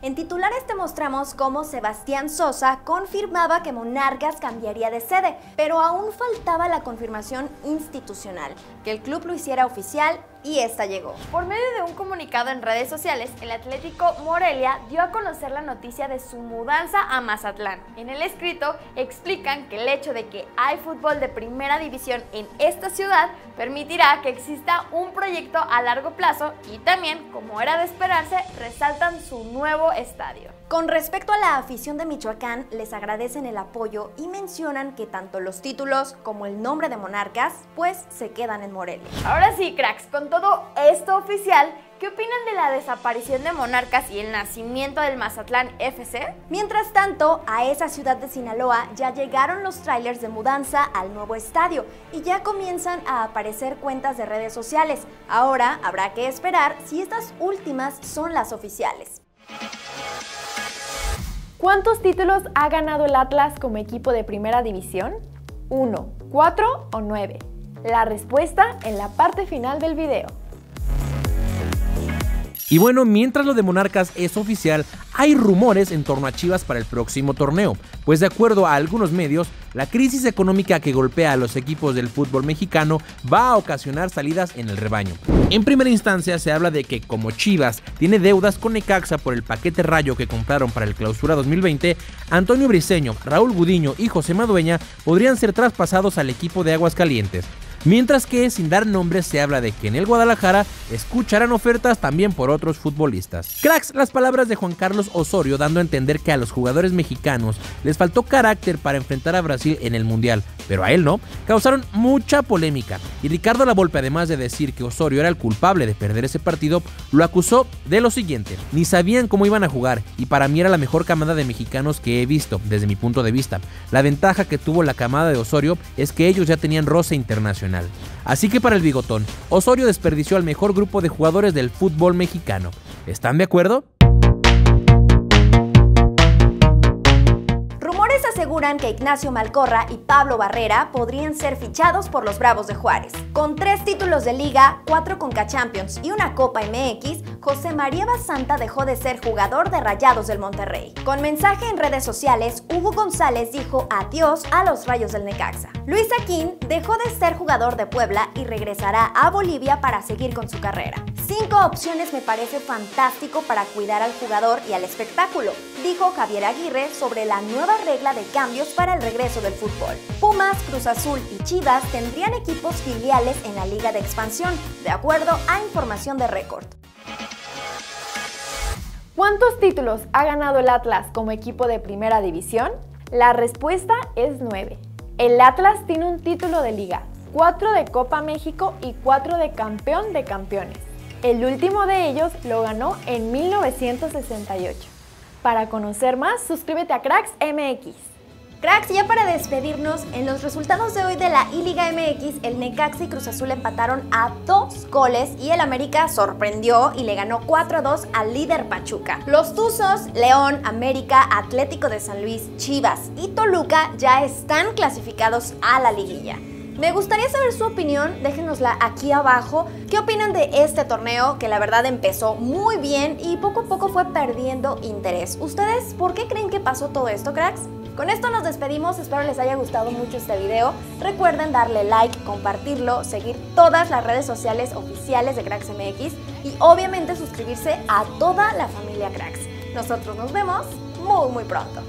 En titulares te mostramos cómo Sebastián Sosa confirmaba que Monarcas cambiaría de sede, pero aún faltaba la confirmación institucional, que el club lo hiciera oficial y esta llegó. Por medio de un comunicado en redes sociales, el Atlético Morelia dio a conocer la noticia de su mudanza a Mazatlán. En el escrito explican que el hecho de que hay fútbol de primera división en esta ciudad permitirá que exista un proyecto a largo plazo y también, como era de esperarse, resaltan su nuevo estadio. Con respecto a la afición de Michoacán, les agradecen el apoyo y mencionan que tanto los títulos como el nombre de Monarcas, pues se quedan en Morelia. Ahora sí, cracks, con todo esto oficial, ¿Qué opinan de la desaparición de Monarcas y el nacimiento del Mazatlán FC? Mientras tanto, a esa ciudad de Sinaloa ya llegaron los trailers de mudanza al nuevo estadio y ya comienzan a aparecer cuentas de redes sociales. Ahora habrá que esperar si estas últimas son las oficiales. ¿Cuántos títulos ha ganado el Atlas como equipo de primera división? ¿1, 4 o 9? La respuesta en la parte final del video. Y bueno, mientras lo de Monarcas es oficial, hay rumores en torno a Chivas para el próximo torneo, pues de acuerdo a algunos medios, la crisis económica que golpea a los equipos del fútbol mexicano va a ocasionar salidas en el rebaño. En primera instancia se habla de que como Chivas tiene deudas con Necaxa por el paquete rayo que compraron para el clausura 2020, Antonio Briseño, Raúl Gudiño y José Madueña podrían ser traspasados al equipo de Aguascalientes. Mientras que, sin dar nombres, se habla de que en el Guadalajara escucharán ofertas también por otros futbolistas. Cracks, las palabras de Juan Carlos Osorio dando a entender que a los jugadores mexicanos les faltó carácter para enfrentar a Brasil en el Mundial, pero a él no, causaron mucha polémica. Y Ricardo Lavolpe, además de decir que Osorio era el culpable de perder ese partido, lo acusó de lo siguiente: ni sabían cómo iban a jugar, y para mí era la mejor camada de mexicanos que he visto, desde mi punto de vista. La ventaja que tuvo la camada de Osorio es que ellos ya tenían roce internacional. Así que para el bigotón, Osorio desperdició al mejor grupo de jugadores del fútbol mexicano. ¿Están de acuerdo? Aseguran que Ignacio Malcorra y Pablo Barrera podrían ser fichados por los Bravos de Juárez. Con tres títulos de liga, cuatro Conca Champions y una Copa MX, José María Basanta dejó de ser jugador de Rayados del Monterrey. Con mensaje en redes sociales, Hugo González dijo adiós a los Rayos del Necaxa. Luis Aquín dejó de ser jugador de Puebla y regresará a Bolivia para seguir con su carrera. Cinco opciones me parece fantástico para cuidar al jugador y al espectáculo, dijo Javier Aguirre sobre la nueva regla de cambios para el regreso del fútbol. Pumas, Cruz Azul y Chivas tendrían equipos filiales en la Liga de Expansión, de acuerdo a información de Récord. ¿Cuántos títulos ha ganado el Atlas como equipo de primera división? La respuesta es 9. El Atlas tiene un título de liga, 4 de Copa México y 4 de campeón de campeones. El último de ellos lo ganó en 1968. Para conocer más, suscríbete a Cracks MX. Cracks, ya para despedirnos, en los resultados de hoy de la I-Liga MX, el Necaxa y Cruz Azul empataron a dos goles y el América sorprendió y le ganó 4-2 al líder Pachuca. Los Tuzos, León, América, Atlético de San Luis, Chivas y Toluca ya están clasificados a la liguilla. Me gustaría saber su opinión, déjenosla aquí abajo. ¿Qué opinan de este torneo que la verdad empezó muy bien y poco a poco fue perdiendo interés? ¿Ustedes por qué creen que pasó todo esto, cracks? Con esto nos despedimos, espero les haya gustado mucho este video. Recuerden darle like, compartirlo, seguir todas las redes sociales oficiales de Cracks MX y obviamente suscribirse a toda la familia Cracks. Nosotros nos vemos muy muy pronto.